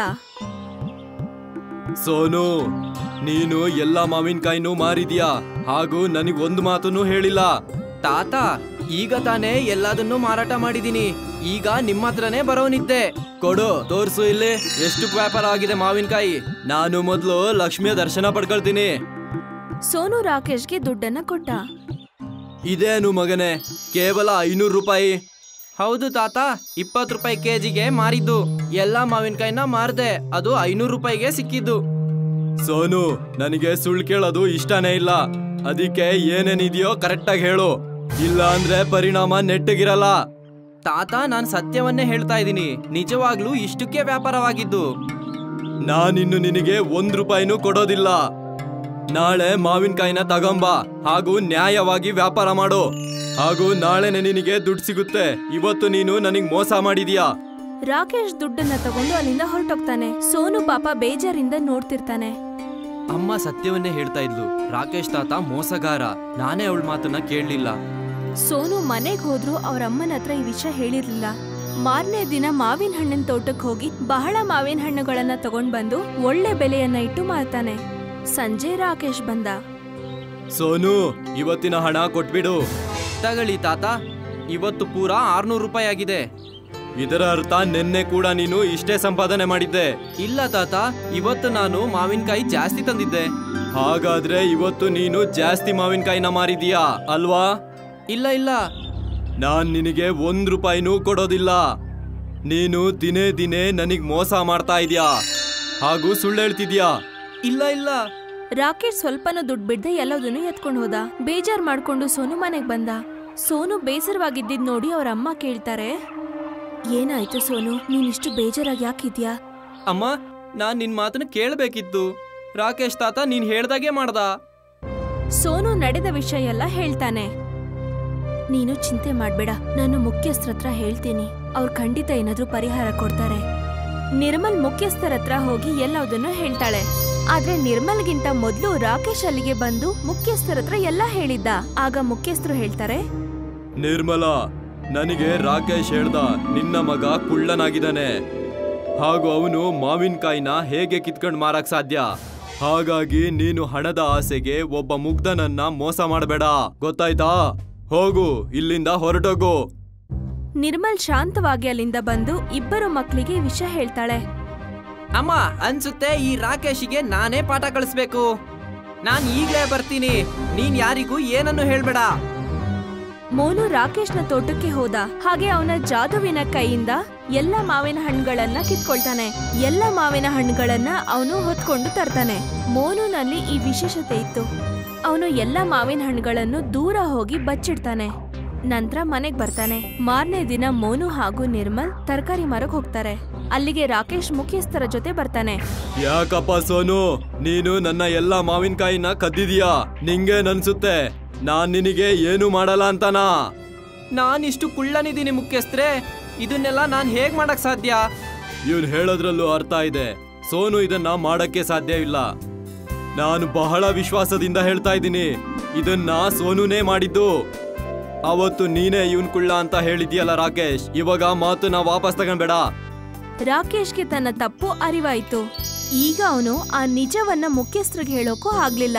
ಸೋನು ನೀನು ಎಲ್ಲ ಮಾವಿನಕಾಯಿನೂ ಮಾರಿದ್ಯಾ. ಹಾಗೂ ನನಗೆ ಒಂದು ಮಾತನ್ನು ಹೇಳಿಲ್ಲ. ತಾತ ಈಗ ತಾನೇ ಎಲ್ಲದನ್ನೂ ಮಾರಾಟ ಮಾಡಿದೀನಿ. ಈಗ ನಿಮ್ಮ ಹತ್ರನೇ ಬರೋನಿದ್ದೆ ಕೊಡು ತೋರಿಸು ಇಲ್ಲಿ ಎಷ್ಟು ವ್ಯಾಪಾರ ಆಗಿದೆ ಮಾವಿನಕಾಯಿ. ನಾನು ಮೊದಲು ಲಕ್ಷ್ಮಿಯ ದರ್ಶನ ಪಡ್ಕೊಳ್ತೀನಿ. ಸೋನು ರಾಕೇಶ್ಗೆ ದುಡ್ಡನ್ನ ಕೊಟ್ಟ. ಇದೇನು ಮಗನೇ ಕೇವಲ ಐನೂರು ರೂಪಾಯಿ. ಹೌದು ತಾತ ಇಪ್ಪತ್ತು ರೂಪಾಯಿ ಕೆಜಿಗೆ ಮಾರಿದ್ದು. ಎಲ್ಲಾ ಮಾವಿನಕಾಯಿನ ಮಾರ್ದೆ. ಅದು ಐನೂರು ರೂಪಾಯಿಗೆ ಸಿಕ್ಕಿದ್ದು. ಸೋನು ನನಗೆ ಸುಳ್ಳು ಕೇಳೋದು ಇಷ್ಟನೇ ಇಲ್ಲ. ಅದಕ್ಕೆ ಏನೇನಿದೆಯೋ ಕರೆಕ್ಟಾಗಿ ಹೇಳು. ಇಲ್ಲ ಅಂದ್ರೆ ಪರಿಣಾಮ ನೆಟ್ಟಗಿರಲ್ಲ. ತಾತ ನಾನು ಸತ್ಯವನ್ನೇ ಹೇಳ್ತಾ ಇದ್ದೀನಿ. ನಿಜವಾಗ್ಲೂ ಇಷ್ಟಕ್ಕೆ ವ್ಯಾಪಾರವಾಗಿದ್ದು. ನಾನಿನ್ನು ನಿನಗೆ ಒಂದ್ ರೂಪಾಯಿನೂ ಕೊಡೋದಿಲ್ಲ. ನಾಳೆ ಮಾವಿನಕಾಯಿನ ತಗೊಂಬ. ಹಾಗೂ ನ್ಯಾಯವಾಗಿ ವ್ಯಾಪಾರ ಮಾಡು. ಹಾಗೂ ನಾಳೆನೆ ನಿನಗೆ ದುಡ್ಡು ಸಿಗುತ್ತೆ. ಇವತ್ತು ನೀನು ನನಗೆ ಮೋಸ ಮಾಡಿದ್ಯಾ? ರಾಕೇಶ್ ದುಡ್ಡನ್ನ ತಗೊಂಡು ಅಲ್ಲಿಂದ ಹೊರಟೋಗ್ತಾನೆ. ಸೋನು ಪಾಪ ಬೇಜಾರಿಂದ ನೋಡ್ತಿರ್ತಾನೆ. ಅಮ್ಮ ಸತ್ಯವನ್ನೇ ಹೇಳ್ತಾ ಇದ್ಲು. ರಾಕೇಶ್ ತಾತ ಮೋಸಗಾರ. ನಾನೇ ಅವಳ ಮಾತನ್ನ ಕೇಳಲಿಲ್ಲ. ಸೋನು ಮನೆಗ್ ಹೋದ್ರು ಅವ್ರ ಅಮ್ಮನ ಹತ್ರ ಈ ವಿಷಯ ಹೇಳಿರ್ಲಿಲ್ಲ. ಮಾರನೇ ದಿನ ಮಾವಿನ ಹಣ್ಣಿನ ತೋಟಕ್ಕೆ ಹೋಗಿ ಬಹಳ ಮಾವಿನ ಹಣ್ಣುಗಳನ್ನ ತಗೊಂಡ್ ಬಂದು ಒಳ್ಳೆ ಬೆಲೆಯನ್ನ ಇಟ್ಟು ಮಾರ್ತಾನೆ. ಸಂಜೆ ರಾಕೇಶ್ ಬಂದ. ಸೋನು ಇವತ್ತಿನ ಹಣ ಕೊಟ್ಬಿಡು. ತಗಳಿ ತಾತ. ಇವತ್ತು ಪೂರಾ ಆರ್ನೂರು ರೂಪಾಯಿ ಆಗಿದೆ. ಇದರ ಅರ್ಥ ನಿನ್ನೆ ಕೂಡ ನೀನು ಇಷ್ಟೇ ಸಂಪಾದನೆ ಮಾಡಿದ್ದೆ. ಇಲ್ಲ ತಾತ ಇವತ್ತು ನಾನು ಮಾವಿನಕಾಯಿ ಜಾಸ್ತಿ ತಂದಿದ್ದೆ. ಹಾಗಾದ್ರೆ ಇವತ್ತು ನೀನು ಜಾಸ್ತಿ ಮಾವಿನಕಾಯಿನ ಮಾರಿದೀಯಾ ಅಲ್ವಾ? ಇಲ್ಲ ಇಲ್ಲ. ನಾನ್ ನಿನಗೆ ಒಂದ್ ರೂಪಾಯಿನೂ ಕೊಡೋದಿಲ್ಲ. ನೀನು ದಿನೇ ದಿನೇ ನನಗ್ ಮೋಸ ಮಾಡ್ತಾ ಇದೀಯಾ? ಹಾಗೂ ಸುಳ್ಳು ಹೇಳ್ತಿದ್ಯಾ? ಇಲ್ಲ ಇಲ್ಲ. ರಾಕೇಶ್ ಸ್ವಲ್ಪನೂ ದುಡ್ಡು ಬಿಡ್ದೆ ಎಲ್ಲದನ್ನು ಎತ್ಕೊಂಡು ಹೋದ. ಬೇಜಾರ್ ಮಾಡ್ಕೊಂಡು ಸೋನು ಮನೆಗ್ ಬಂದ. ಸೋನು ಬೇಸರವಾಗಿದ್ದಿದ್ ನೋಡಿ ಅವ್ರ ಅಮ್ಮ ಕೇಳ್ತಾರೆ ಏನಾಯ್ತು ಸೋನು? ನೀನಿಷ್ಟು ಬೇಜಾರಾಗಿ ಯಾಕಿದ್ಯಾ ಅಮ್ಮ ನಾನ್ ನಿನ್ ಮಾತನ್ನ ಕೇಳಬೇಕಿತ್ತು. ರಾಕೇಶ್ ತಾತ ನೀನ್ ಹೇಳ್ದಾಗೆ ಮಾಡ್ದ. ಸೋನು ನಡೆದ ವಿಷಯ ಎಲ್ಲ ಹೇಳ್ತಾನೆ. ನೀನು ಚಿಂತೆ ಮಾಡ್ಬೇಡ ನಾನು ಮುಖ್ಯಸ್ಥರ ಹತ್ರ ಹೇಳ್ತೀನಿ. ಅವ್ರು ಖಂಡಿತ ಏನಾದ್ರೂ ಪರಿಹಾರ ಕೊಡ್ತಾರೆ. ನಿರ್ಮಲ್ ಮುಖ್ಯಸ್ಥರ ಹತ್ರ ಹೋಗಿ ಎಲ್ಲದನ್ನು ಹೇಳ್ತಾಳೆ. ಆದ್ರೆ ನಿರ್ಮಲ್ಗಿಂತ ಮೊದಲು ರಾಕೇಶ್ ಅಲ್ಲಿಗೆ ಬಂದು ಮುಖ್ಯಸ್ಥರ ಹತ್ರ ಎಲ್ಲ ಹೇಳಿದ್ದ. ಆಗ ಮುಖ್ಯಸ್ಥರು ಹೇಳ್ತಾರೆ ನಿರ್ಮಲಾ ನನಗೆ ರಾಕೇಶ್ ಹೇಳ್ದ ನಿನ್ನ ಮಗ ಕುಳ್ಳನಾಗಿದ್ದಾನೆ. ಹಾಗೂ ಅವನು ಮಾವಿನಕಾಯಿನ ಹೇಗೆ ಕಿತ್ಕೊಂಡು ಮಾರಕ್ ಸಾಧ್ಯ? ಹಾಗಾಗಿ ನೀನು ಹಣದ ಆಸೆಗೆ ಒಬ್ಬ ಮುಗ್ಧನನ್ನ ಮೋಸ ಮಾಡಬೇಡ. ಗೊತ್ತಾಯ್ತಾ? ಹೋಗು ಇಲ್ಲಿಂದ ಹೊರಟೋಗು. ನಿರ್ಮಲ್ ಶಾಂತವಾಗಿ ಅಲ್ಲಿಂದ ಬಂದು ಇಬ್ಬರು ಮಕ್ಕಳಿಗೆ ವಿಷಯ ಹೇಳ್ತಾಳೆ. ಅಮ್ಮ ಅನ್ಸುತ್ತೆ ಈ ರಾಕೇಶಿಗೆ ನಾನೇ ಪಾಠ ಕಳಿಸ್ಬೇಕು. ನಾನು ಈಗಲೇ ಬರ್ತೀನಿ. ನೀನ್ ಯಾರಿಗೂ ಏನನ್ನು ಹೇಳ್ಬೇಡ. ಮೋನು ರಾಕೇಶ್ನ ತೋಟಕ್ಕೆ ಹೋದ. ಹಾಗೆ ಅವನ ಜಾದುವಿನ ಕೈಯಿಂದ ಎಲ್ಲ ಮಾವಿನ ಹಣ್ಣುಗಳನ್ನ ಕಿತ್ಕೊಳ್ತಾನೆ. ಎಲ್ಲ ಮಾವಿನ ಹಣ್ಣುಗಳನ್ನ ಅವನು ಹೊತ್ಕೊಂಡು ತರ್ತಾನೆ. ಮೋನುನಲ್ಲಿ ಈ ವಿಶೇಷತೆ ಇತ್ತು. ಅವನು ಎಲ್ಲ ಮಾವಿನ ಹಣ್ಣುಗಳನ್ನು ದೂರ ಹೋಗಿ ಬಚ್ಚಿಡ್ತಾನೆ. ನಂತರ ಮನೆಗ್ ಬರ್ತಾನೆ. ಮಾರನೇ ದಿನ ಮೋನು ಹಾಗೂ ನಿರ್ಮಲ್ ತರಕಾರಿ ಮಾರಕ್ ಹೋಗ್ತಾರೆ. ಅಲ್ಲಿಗೆ ರಾಕೇಶ್ ಮುಖ್ಯಸ್ಥರ ಜೊತೆ ಬರ್ತಾನೆ. ಯಾಕಪ್ಪ ಸೋನು? ನೀನು ನನ್ನ ಎಲ್ಲ ಮಾವಿನಕಾಯಿನ ಕದ್ದಿದೀಯಾ? ನಿಂಗೆ ನನ್ಸುತ್ತೆ ನಾನ್ ನಿನಗೆ ಏನು ಮಾಡಲ್ಲ ಅಂತನಾ? ಇಷ್ಟು ಕುಳ್ಳನಿದ್ದೀನಿ ಮುಖ್ಯಸ್ಥರೇ. ಇದನ್ನೆಲ್ಲ ನಾನು ಹೇಗ್ ಮಾಡಕ್ ಸಾಧ್ಯ? ಇವನ್ ಹೇಳೋದ್ರಲ್ಲೂ ಅರ್ಥ ಇದೆ. ಸೋನು ಇದನ್ನ ಮಾಡಕ್ಕೆ ಸಾಧ್ಯ ಇಲ್ಲ. ನಾನು ಬಹಳ ವಿಶ್ವಾಸದಿಂದ ಹೇಳ್ತಾ ಇದ್ದೀನಿ. ಇದನ್ನ ಸೋನುನೇ ಮಾಡಿದ್ದು. ಅವತ್ತು ನೀನೇ ಇವನ್ ಕುಳ್ಳ ಅಂತ ಹೇಳಿದ್ಯಲ್ಲ ರಾಕೇಶ್. ಇವಾಗ ಮಾತು ನಾ ವಾಪಸ್ ತಗೊಂಡ್ಬೇಡ. ರಾಕೇಶ್ಗೆ ತನ್ನ ತಪ್ಪು ಅರಿವಾಯ್ತು. ಈಗ ಅವನು ಆ ನಿಜವನ್ನ ಮುಖ್ಯಸ್ಥರಿಗೆ ಹೇಳೋಕೂ ಆಗ್ಲಿಲ್ಲ.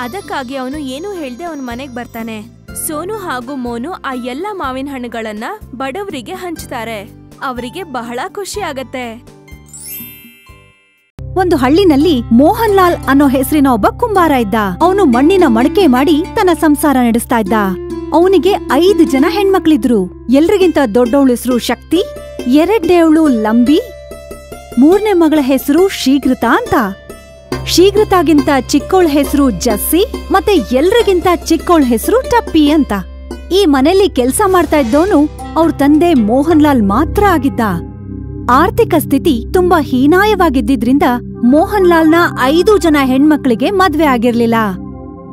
ಅದಕ್ಕಾಗಿ ಅವನು ಏನು ಹೇಳ್ದೆ ಅವನ ಮನೆಗ್ ಬರ್ತಾನೆ. ಸೋನು ಹಾಗೂ ಮೋನು ಆ ಎಲ್ಲ ಮಾವಿನ ಹಣ್ಣುಗಳನ್ನ ಬಡವರಿಗೆ ಹಂಚ್ತಾರೆ. ಅವರಿಗೆ ಬಹಳ ಖುಷಿ ಆಗತ್ತೆ. ಒಂದು ಹಳ್ಳಿನಲ್ಲಿ ಮೋಹನ್ ಲಾಲ್ ಅನ್ನೋ ಹೆಸರಿನ ಒಬ್ಬ ಕುಂಬಾರ ಇದ್ದ. ಅವನು ಮಣ್ಣಿನ ಮಡಕೆ ಮಾಡಿ ತನ್ನ ಸಂಸಾರ ನಡೆಸ್ತಾ ಇದ್ದ. ಅವನಿಗೆ ಐದು ಜನ ಹೆಣ್ಮಕ್ಳಿದ್ರು. ಎಲ್ರಿಗಿಂತ ದೊಡ್ಡವಳ ಹೆಸರು ಶಕ್ತಿ, ಎರಡನೇವಳು ಲಂಬಿ, ಮೂರನೇ ಮಗಳ ಹೆಸರು ಶೀಘ್ರತಾ ಅಂತ. ಶೀಘ್ರತಾಗಿಂತ ಚಿಕ್ಕೋಳ್ ಹೆಸರು ಜಸ್ಸಿ, ಮತ್ತೆ ಎಲ್ರಿಗಿಂತ ಚಿಕ್ಕೋಳ್ ಹೆಸರು ಟಪ್ಪಿ ಅಂತ. ಈ ಮನೆಯಲ್ಲಿ ಕೆಲಸ ಮಾಡ್ತಾ ಇದ್ದವನು ಅವ್ರ ತಂದೆ ಮೋಹನ್ ಲಾಲ್ ಮಾತ್ರ ಆಗಿದ್ದ. ಆರ್ಥಿಕ ಸ್ಥಿತಿ ತುಂಬಾ ಹೀನಾಯವಾಗಿದ್ದಿದ್ರಿಂದ ಮೋಹನ್ ಲಾಲ್ನ ಐದು ಜನ ಹೆಣ್ಮಕ್ಳಿಗೆ ಮದ್ವೆ ಆಗಿರ್ಲಿಲ್ಲ.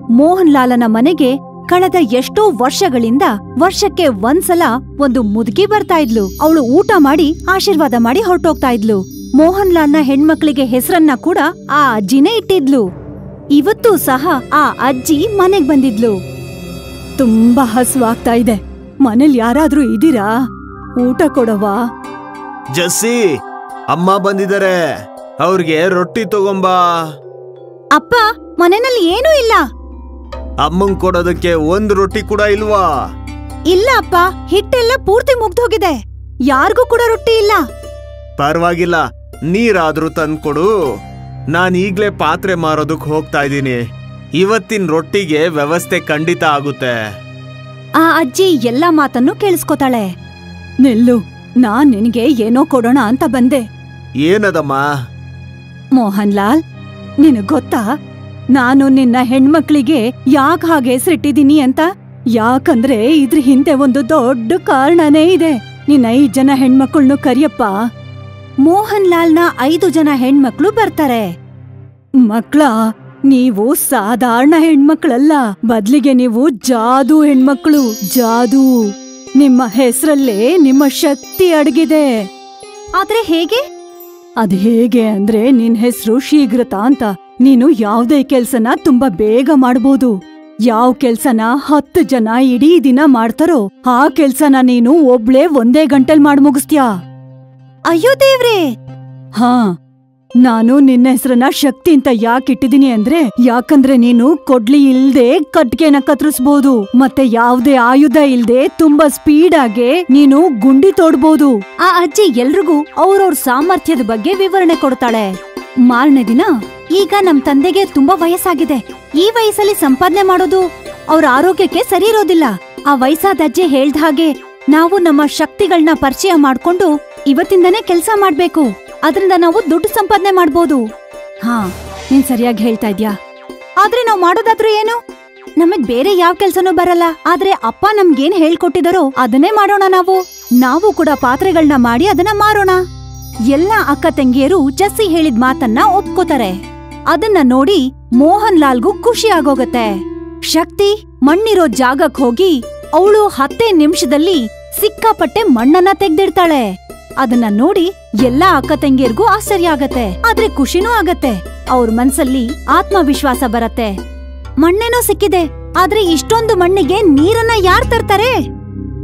ಮೋಹನ್ ಲಾಲನ ಮನೆಗೆ ಕಳೆದ ಎಷ್ಟೋ ವರ್ಷಗಳಿಂದ ವರ್ಷಕ್ಕೆ ಒಂದ್ಸಲ ಒಂದು ಮುದುಕಿ ಬರ್ತಾ ಇದ್ಲು. ಅವಳು ಊಟ ಮಾಡಿ ಆಶೀರ್ವಾದ ಮಾಡಿ ಹೊರಟೋಗ್ತಾ ಇದ್ಲು. ಮೋಹನ್ ಲಾಲ್ನ ಹೆಣ್ಮಕ್ಳಿಗೆ ಹೆಸರನ್ನ ಕೂಡ ಆ ಅಜ್ಜಿನೇ ಇಟ್ಟಿದ್ಲು. ಇವತ್ತೂ ಸಹ ಆ ಅಜ್ಜಿ ಮನೆಗ್ ಬಂದಿದ್ಲು. ತುಂಬಾ ಹಸುವಾಗ್ತಾ ಇದೆ. ಮನೇಲಿ ಯಾರಾದ್ರೂ ಇದೀರಾ ಊಟ ಕೊಡವಾ ಜಸ್ಸಿ ಅಮ್ಮ ಬಂದಿದ್ದಾರೆ. ಅವ್ರಿಗೆ ರೊಟ್ಟಿ ತಗೊಂಬಾ. ಅಪ್ಪ ಮನೆಯಲ್ಲಿ ಏನೂ ಇಲ್ಲ. ಅಮ್ಮಂಗ್ ಕೊಡೋದಕ್ಕೆ ಒಂದ್ ರೊಟ್ಟಿ ಕೂಡ ಇಲ್ವಾ? ಇಲ್ಲ ಅಪ್ಪ ಹಿಟ್ಟೆಲ್ಲ ಪೂರ್ತಿ ಮುಗ್ದೋಗಿದೆ ಯಾರಿಗೂ ಕೂಡ ರೊಟ್ಟಿ ಇಲ್ಲ. ಪರವಾಗಿಲ್ಲ. ನೀರಾದ್ರೂ ತಂದ್ಕೊಡು. ನಾನ್ ಈಗ್ಲೇ ಪಾತ್ರೆ ಮಾರೋದಕ್ ಹೋಗ್ತಾ ಇದ್ದೀನಿ. ಇವತ್ತಿನ ರೊಟ್ಟಿಗೆ ವ್ಯವಸ್ಥೆ ಖಂಡಿತ ಆಗುತ್ತೆ. ಆ ಅಜ್ಜಿ ಎಲ್ಲ ಮಾತನ್ನು ಕೇಳಿಸ್ಕೊತಾಳೆ. ನಿಲ್ಲು ನಾನ್ ನಿನಗೆ ಏನೋ ಕೊಡೋಣ ಅಂತ ಬಂದೆ. ಏನದಮ್ಮ? ಮೋಹನ್ ಲಾಲ್ ನಿನಗ್ ಗೊತ್ತಾ? ನಾನು ನಿನ್ನ ಹೆಣ್ಮಕ್ಳಿಗೆ ಯಾಕ ಹಾಗೆ ಹೆಸರಿಟ್ಟಿದ್ದೀನಿ ಅಂತ? ಯಾಕಂದ್ರೆ ಇದ್ರ ಹಿಂದೆ ಒಂದು ದೊಡ್ಡ ಕಾರಣನೇ ಇದೆ. ನಿನ್ನ ಐದ್ ಜನ ಹೆಣ್ಮಕ್ಳನ್ನು ಕರಿಯಪ್ಪ. ಮೋಹನ್ ಲಾಲ್ನ ಐದು ಜನ ಹೆಣ್ಮಕ್ಳು ಬರ್ತಾರೆ. ಮಕ್ಳ ನೀವು ಸಾಧಾರಣ ಹೆಣ್ಮಕ್ಳಲ್ಲ. ಬದ್ಲಿಗೆ ನೀವು ಜಾದೂ ಹೆಣ್ಮಕ್ಳು. ಜಾದೂ. ನಿಮ್ಮ ಹೆಸರಲ್ಲೇ ನಿಮ್ಮ ಶಕ್ತಿ ಅಡಗಿದೆ. ಆದ್ರೆ ಹೇಗೆ? ಅದ್ ಹೇಗೆ ಅಂದ್ರೆ ನಿನ್ ಹೆಸರು ಶೀಘ್ರತ ಅಂತ. ನೀನು ಯಾವ್ದೇ ಕೆಲ್ಸನ ತುಂಬಾ ಬೇಗ ಮಾಡ್ಬೋದು. ಯಾವ್ ಕೆಲ್ಸನ ಹತ್ತು ಜನ ಇಡೀ ದಿನ ಮಾಡ್ತಾರೋ ಆ ಕೆಲ್ಸನ ನೀನು ಒಬ್ಳೆ ಒಂದೇ ಗಂಟೆಲ್ ಮಾಡ್ ಮುಗಿಸ್ತ್ಯಾ ಅಯ್ಯೋ ದೇವ್ರೇ! ಹಾ ನಾನು ನಿನ್ನ ಹೆಸರನ್ನ ಶಕ್ತಿ ಅಂತ ಯಾಕೆ ಇಟ್ಟಿದೀನಿ ಅಂದ್ರೆ ಯಾಕಂದ್ರೆ ನೀನು ಕೊಡ್ಲಿ ಇಲ್ದೆ ಕಟ್ಗೆನ ಕತ್ತರಿಸ್ಬೋದು ಮತ್ತೆ ಯಾವ್ದೇ ಆಯುಧ ಇಲ್ದೆ ತುಂಬಾ ಸ್ಪೀಡ್ ಆಗಿ ನೀನು ಗುಂಡಿ ತೋಡ್ಬೋದು. ಆ ಅಜ್ಜಿ ಎಲ್ರಿಗೂ ಅವ್ರವ್ರ ಸಾಮರ್ಥ್ಯದ ಬಗ್ಗೆ ವಿವರಣೆ ಕೊಡ್ತಾಳೆ. ಮಾರನೇ ದಿನ ಈಗ ನಮ್ ತಂದೆಗೆ ತುಂಬಾ ವಯಸ್ಸಾಗಿದೆ. ಈ ವಯಸ್ಸಲ್ಲಿ ಸಂಪಾದನೆ ಮಾಡೋದು ಅವ್ರ ಆರೋಗ್ಯಕ್ಕೆ ಸರಿ ಇರೋದಿಲ್ಲ ಆ ವಯಸ್ಸಾದ ಅಜ್ಜಿ ಹೇಳ್ದ ಹಾಗೆ ನಾವು ನಮ್ಮ ಶಕ್ತಿಗಳನ್ನ ಪರಿಚಯ ಮಾಡ್ಕೊಂಡು ಇವತ್ತಿಂದನೇ ಕೆಲಸ ಮಾಡ್ಬೇಕು. ಅದರಿಂದ ನಾವು ದುಡ್ಡು ಸಂಪಾದನೆ ಮಾಡ್ಬೋದು. ಹಾ, ನೀನ್ ಸರಿಯಾಗಿ ಹೇಳ್ತಾ ಇದ್ಯಾ? ಆದ್ರೆ ನಾವು ಮಾಡೋದಾದ್ರೂ ಏನು? ನಮಗ್ ಬೇರೆ ಯಾವ ಕೆಲ್ಸನೂ ಬರಲ್ಲ. ಆದ್ರೆ ಅಪ್ಪ ನಮ್ಗೇನ್ ಹೇಳ್ಕೊಟ್ಟಿದಾರೋ ಅದನ್ನೇ ಮಾಡೋಣ ನಾವು. ನಾವು ಕೂಡ ಪಾತ್ರೆಗಳನ್ನ ಮಾಡಿ ಅದನ್ನ ಮಾರೋಣ. ಎಲ್ಲ ಅಕ್ಕ ತಂಗಿಯರು ಜಸ್ಸಿ ಹೇಳಿದ ಮಾತನ್ನ ಒಪ್ಕೋತಾರೆ. ಅದನ್ನ ನೋಡಿ ಮೋಹನ್ ಲಾಲ್ಗೂ ಖುಷಿ ಆಗೋಗತ್ತೆ. ಶಕ್ತಿ, ಮಣ್ಣಿರೋ ಜಾಗಕ್ ಹೋಗಿ ಅವಳು ಹತ್ತೇ ನಿಮಿಷದಲ್ಲಿ ಸಿಕ್ಕಾಪಟ್ಟೆ ಮಣ್ಣನ್ನ ತೆಗ್ದಿಡ್ತಾಳೆ. ಅದನ್ನ ನೋಡಿ ಎಲ್ಲಾ ಅಕ್ಕ ತಂಗಿಯರ್ಗೂ ಆಶ್ಚರ್ಯ ಆಗತ್ತೆ ಆದ್ರೆ ಖುಷಿನೂ ಆಗತ್ತೆ. ಅವ್ರ ಮನ್ಸಲ್ಲಿ ಆತ್ಮವಿಶ್ವಾಸ ಬರತ್ತೆ. ಮಣ್ಣೇನೋ ಸಿಕ್ಕಿದೆ. ಆದ್ರೆ ಇಷ್ಟೊಂದು ಮಣ್ಣಿಗೆ ನೀರನ್ನ ಯಾರ್ ತರ್ತಾರೆ?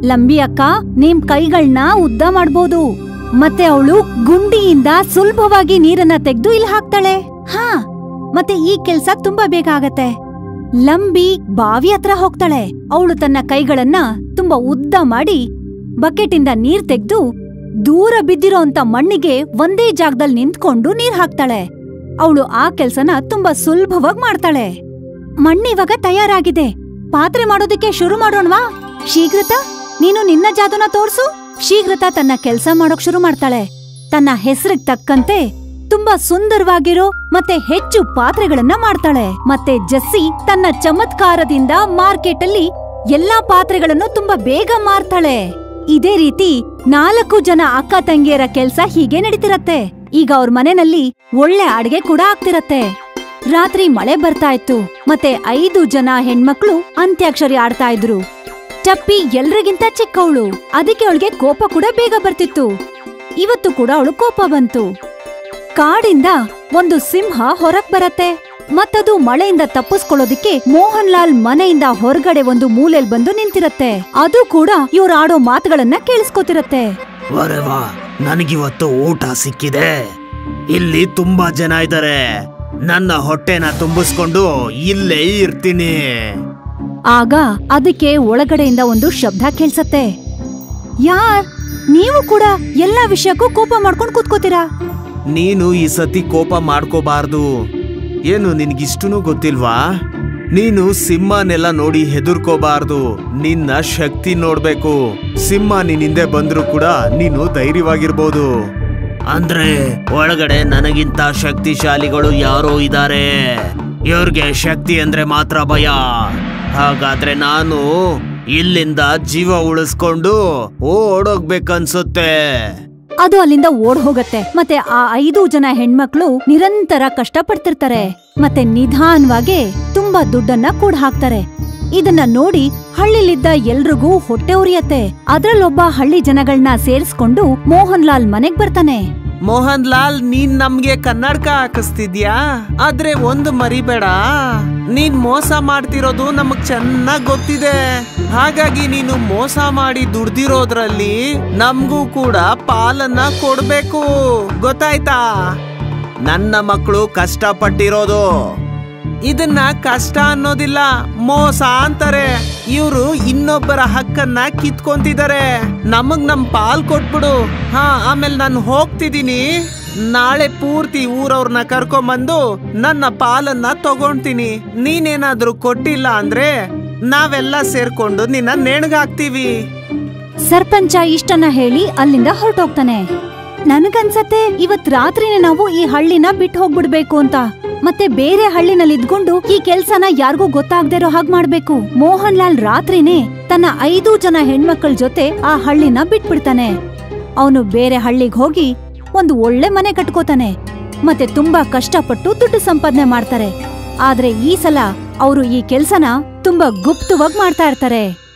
ಲಂಬಿ ಅಕ್ಕ ನಿಮ್ ಕೈಗಳನ್ನ ಉದ್ದ ಮಾಡ್ಬೋದು. ಮತ್ತೆ ಅವಳು ಗುಂಡಿಯಿಂದ ಸುಲಭವಾಗಿ ನೀರನ್ನ ತೆಗೆದು ಇಲ್ಲಿ ಹಾಕ್ತಾಳೆ. ಹಾ, ಮತ್ತೆ ಈ ಕೆಲ್ಸ ತುಂಬಾ ಬೇಗ ಆಗತ್ತೆ. ಲಂಬಿ ಬಾವಿ ಹತ್ರ ಹೋಗ್ತಾಳೆ. ಅವಳು ತನ್ನ ಕೈಗಳನ್ನ ತುಂಬಾ ಉದ್ದ ಮಾಡಿ ಬಕೆಟಿಂದ ನೀರ್ ತೆಗ್ದು ದೂರ ಬಿದ್ದಿರೋಂತ ಮಣ್ಣಿಗೆ ಒಂದೇ ಜಾಗದಲ್ಲಿ ನಿಂತ್ಕೊಂಡು ನೀರ್ ಹಾಕ್ತಾಳೆ. ಅವಳು ಆ ಕೆಲ್ಸನ ತುಂಬಾ ಸುಲಭವಾಗಿ ಮಾಡ್ತಾಳೆ. ಮಣ್ಣಿವಾಗ ತಯಾರಾಗಿದೆ. ಪಾತ್ರೆ ಮಾಡೋದಕ್ಕೆ ಶುರು ಮಾಡೋಣವಾ? ಶೀಘ್ರತ? ನೀನು ನಿನ್ನ ಜಾದುನ ತೋರ್ಸು. ಶೀಘ್ರತ ತನ್ನ ಕೆಲ್ಸ ಮಾಡೋಕ್ ಶುರು ಮಾಡ್ತಾಳೆ. ತನ್ನ ಹೆಸರಿಗೆ ತಕ್ಕಂತೆ ತುಂಬಾ ಸುಂದರವಾಗಿರೋ ಮತ್ತೆ ಹೆಚ್ಚು ಪಾತ್ರೆಗಳನ್ನ ಮಾಡ್ತಾಳೆ. ಮತ್ತೆ ಜಸ್ಸಿ ತನ್ನ ಚಮತ್ಕಾರದಿಂದ ಮಾರ್ಕೆಟ್ ಅಲ್ಲಿ ಎಲ್ಲಾ ಪಾತ್ರೆಗಳನ್ನು ತುಂಬಾ ಬೇಗ ಮಾರ್ತಾಳೆ. ಇದೇ ರೀತಿ ನಾಲ್ಕು ಜನ ಅಕ್ಕ ತಂಗಿಯರ ಕೆಲ್ಸ ಹೀಗೆ ನಡೀತಿರತ್ತೆ. ಈಗ ಅವ್ರ ಮನೆಯಲ್ಲಿ ಒಳ್ಳೆ ಅಡ್ಗೆ ಕೂಡ ಆಗ್ತಿರತ್ತೆ. ರಾತ್ರಿ ಮಳೆ ಬರ್ತಾ ಇತ್ತು. ಮತ್ತೆ ಐದು ಜನ ಹೆಣ್ಮಕ್ಳು ಅಂತ್ಯಾಕ್ಷರಿ ಆಡ್ತಾ ಇದ್ರು. ಟಪ್ಪಿ ಎಲ್ರಿಗಿಂತ ಚಿಕ್ಕವಳು. ಅದಕ್ಕೆ ಅವಳಿಗೆ ಕೋಪ ಕೂಡ ಬೇಗ ಬರ್ತಿತ್ತು. ಇವತ್ತು ಕೂಡ ಅವಳು ಕೋಪ ಬಂತು. ಕಾಡಿಂದ ಒಂದು ಸಿಂಹ ಹೊರಗ್ ಬರತ್ತೆ. ಮತ್ತದು ಮಳೆಯಿಂದ ತಪ್ಪಿಸ್ಕೊಳ್ಳೋದಿಕ್ಕೆ ಮೋಹನ್ ಲಾಲ್ ಮನೆಯಿಂದ ಹೊರಗಡೆ ಒಂದು ಮೂಲೆಯಲ್ಲಿ ಬಂದು ನಿಂತಿರತ್ತೆ. ಅದು ಕೂಡ ಇವ್ರು ಆಡೋ ಮಾತುಗಳನ್ನ ಕೇಳಿಸ್ಕೊತಿರತ್ತೆ. ನನಗಿವತ್ತು ಊಟ ಸಿಕ್ಕಿದೆ. ಇಲ್ಲಿ ತುಂಬಾ ಜನ ಇದ್ದಾರೆ ನನ್ನ ಹೊಟ್ಟೆನ ತುಂಬಿಸ್ಕೊಂಡು ಇಲ್ಲೇ ಇರ್ತೀನಿ. ಆಗ ಅದಕ್ಕೆ ಒಳಗಡೆಯಿಂದ ಒಂದು ಶಬ್ದ ಕೇಳಿಸತ್ತೆ. ಯಾರ್? ನೀವು ಕೂಡ ಎಲ್ಲಾ ವಿಷಯಕ್ಕೂ ಕೋಪ ಮಾಡ್ಕೊಂಡು ಕೂತ್ಕೋತೀರಾ? ನೀನು ಈ ಸತಿ ಕೋಪ ಮಾಡ್ಕೋಬಾರ್ದು. ಏನು ನಿನ್ಗಿಷ್ಟೂ ಗೊತ್ತಿಲ್ವಾ? ನೀನು ಸಿಂಹನೆಲ್ಲ ನೋಡಿ ಹೆದರ್ಕೋಬಾರ್ದು. ನಿನ್ನ ಶಕ್ತಿ ನೋಡ್ಬೇಕು. ಸಿಂಹ ನಿನ್ ಹಿಂದೆ ಬಂದ್ರು ಕೂಡ ನೀನು ಧೈರ್ಯವಾಗಿರ್ಬೋದು. ಅಂದ್ರೆ ಒಳಗಡೆ ನನಗಿಂತ ಶಕ್ತಿಶಾಲಿಗಳು ಯಾರೋ ಇದ್ದಾರೆ. ಇವ್ರಿಗೆ ಶಕ್ತಿ ಅಂದ್ರೆ ಮಾತ್ರ ಭಯ. ಹಾಗಾದ್ರೆ ನಾನು ಇಲ್ಲಿಂದ ಜೀವ ಉಳಿಸ್ಕೊಂಡು ಓಡೋಗ್ಬೇಕನ್ಸುತ್ತೆ. ಅದು ಅಲ್ಲಿಂದ ಓಡ್ ಹೋಗತ್ತೆ. ಮತ್ತೆ ಆ ಐದು ಜನ ಹೆಣ್ಮಕ್ಳು ನಿರಂತರ ಕಷ್ಟಪಡ್ತಿರ್ತಾರೆ. ಮತ್ತೆ ನಿಧಾನವಾಗಿ ತುಂಬಾ ದುಡ್ಡನ್ನ ಕೂಡ ಹಾಕ್ತಾರೆ ಇದನ್ನ ನೋಡಿ ಹಳ್ಳಿಲಿದ್ದ ಎಲ್ರಿಗೂ ಹೊಟ್ಟೆ ಉರಿಯತ್ತೆ. ಅದ್ರಲ್ಲೊಬ್ಬ ಹಳ್ಳಿ ಜನಗಳನ್ನ ಸೇರಿಸ್ಕೊಂಡು ಮೋಹನ್ ಲಾಲ್ ಮನೆಗ್ ಬರ್ತಾನೆ. ಮೋಹನ್ ಲಾಲ್ ನೀನ್ ನಮ್ಗೆ ಕನ್ನಡಕ ಹಾಕಿಸ್ತಿದ್ಯಾ? ಆದ್ರೆ ಒಂದು ಮರಿಬೇಡ. ನೀನ್ ಮೋಸ ಮಾಡ್ತಿರೋದು ನಮಗ್ ಚೆನ್ನಾಗ್ ಗೊತ್ತಿದೆ. ಹಾಗಾಗಿ ನೀನು ಮೋಸ ಮಾಡಿ ದುಡ್ದಿರೋದ್ರಲ್ಲಿ ನಮ್ಗೂ ಕೂಡ ಪಾಲನ್ನ ಕೊಡ್ಬೇಕು. ಗೊತ್ತಾಯ್ತಾ? ನನ್ನ ಮಕ್ಕಳು ಕಷ್ಟಪಟ್ಟಿರೋದು. ಇದನ್ನ ಕಷ್ಟ ಅನ್ನೋದಿಲ್ಲ, ಮೋಸ ಅಂತಾರೆ. ಇವರು ಇನ್ನೊಬ್ಬರ ಹಕ್ಕನ್ನ ಕಿತ್ಕೊಂತಿದ್ದಾರೆ ನಮಗ್ ನಮ್ ಪಾಲ್ ಕೊಟ್ಬಿಡು. ಹಾ, ಆಮೇಲೆ ನಾನು ಹೋಗ್ತಿದ್ದೀನಿ ನಾಳೆ ಪೂರ್ತಿ ಊರವ್ರನ್ನ ಕರ್ಕೊಂಬಂದು ನನ್ನ ಪಾಲನ್ನ ತಗೊಂತೀನಿ ನೀನೇನಾದ್ರೂ ಕೊಟ್ಟಿಲ್ಲ ಅಂದ್ರೆ ನಾವೆಲ್ಲ ಸೇರ್ಕೊಂಡು ನಿನ್ನ ನೇಣಗಾಕ್ತೀವಿ. ಸರ್ಪಂಚ ಇಷ್ಟನ್ನ ಹೇಳಿ ಅಲ್ಲಿಂದ ಹೊರಟೋಗ್ತಾನೆ. ನನಗನ್ಸತ್ತೆ, ಇವತ್ ರಾತ್ರಿನೇ ನಾವು ಈ ಹಳ್ಳಿನ ಬಿಟ್ಟು ಹೋಗ್ಬಿಡ್ಬೇಕು ಅಂತ. ಮತ್ತೆ ಬೇರೆ ಹಳ್ಳಿನಲ್ಲಿ ಇದ್ಕೊಂಡು ಈ ಕೆಲ್ಸನ ಯಾರಿಗೂ ಗೊತ್ತಾಗ್ದೇ ಇರೋ ಹಾಗ್ ಮಾಡ್ಬೇಕು. ಮೋಹನ್ ಲಾಲ್ ರಾತ್ರಿನೇ ತನ್ನ ಐದು ಜನ ಹೆಣ್ಮಕ್ಳ ಜೊತೆ ಆ ಹಳ್ಳಿನ ಬಿಟ್ಬಿಡ್ತಾನೆ. ಅವನು ಬೇರೆ ಹಳ್ಳಿಗ್ ಹೋಗಿ ಒಂದು ಒಳ್ಳೆ ಮನೆ ಕಟ್ಕೋತಾನೆ. ಮತ್ತೆ ತುಂಬಾ ಕಷ್ಟಪಟ್ಟು ದುಡ್ಡು ಸಂಪಾದನೆ ಮಾಡ್ತಾರೆ. ಆದ್ರೆ ಈ ಸಲ ಅವರು ಈ ಕೆಲ್ಸನ ತುಂಬಾ ಗುಪ್ತವಾಗಿ ಮಾಡ್ತಾ ಇರ್ತಾರೆ.